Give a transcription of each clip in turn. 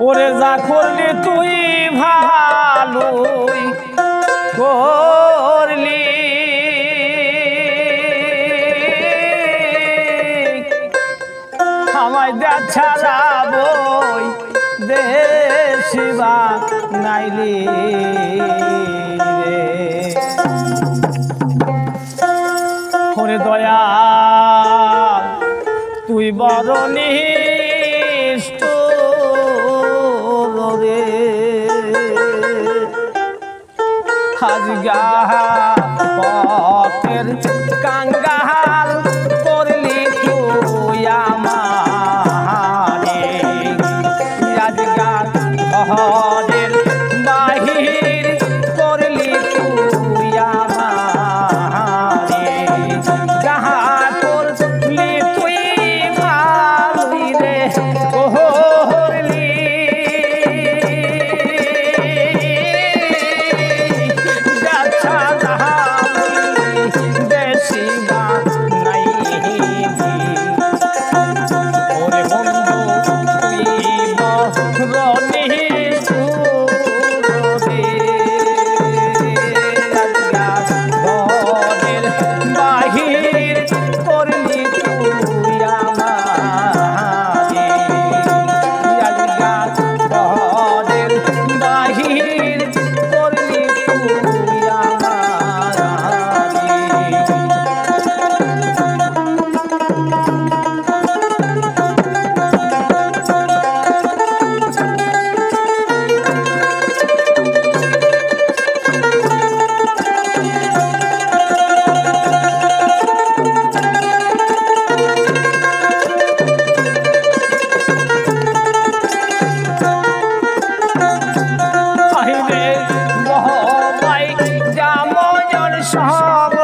ওরে যা করলি তুই ভালো করলি। আমায় দেখা বই দে নাইলি ওরে দয়া তুই বরণী হাজগা Mahal.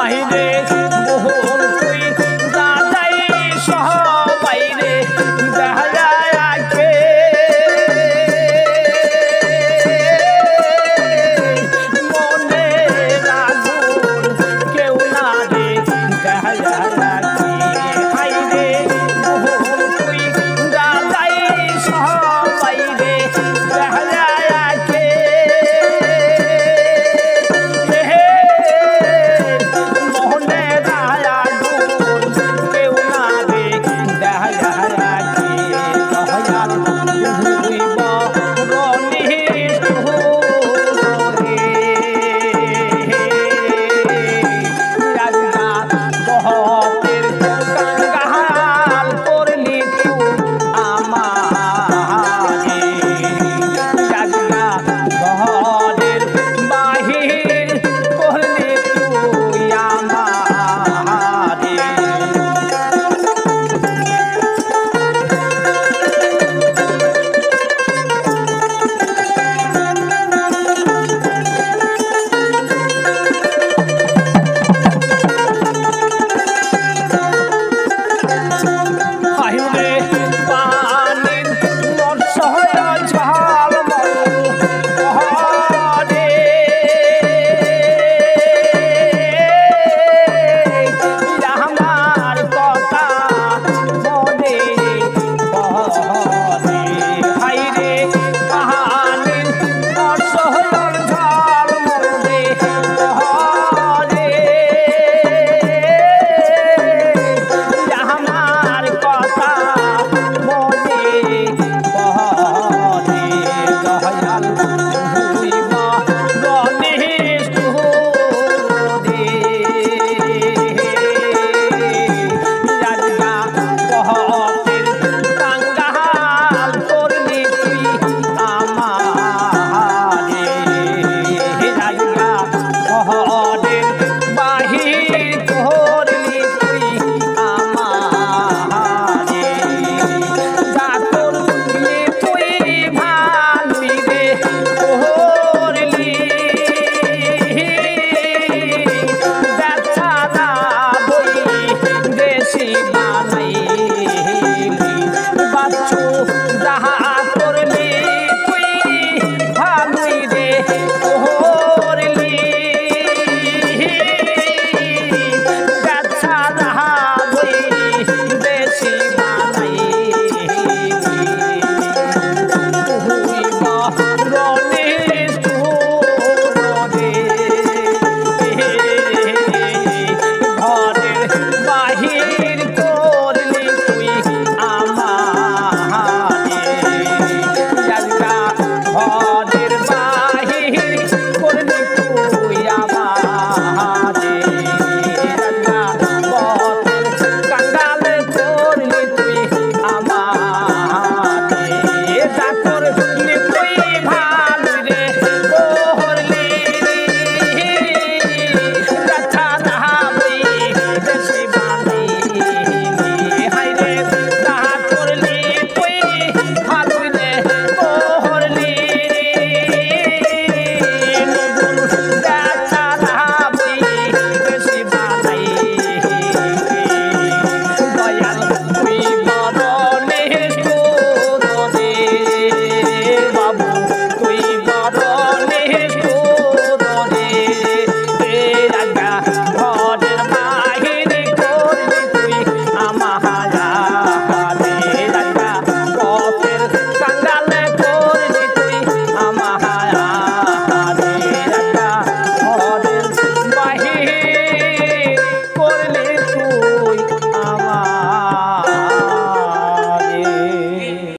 มา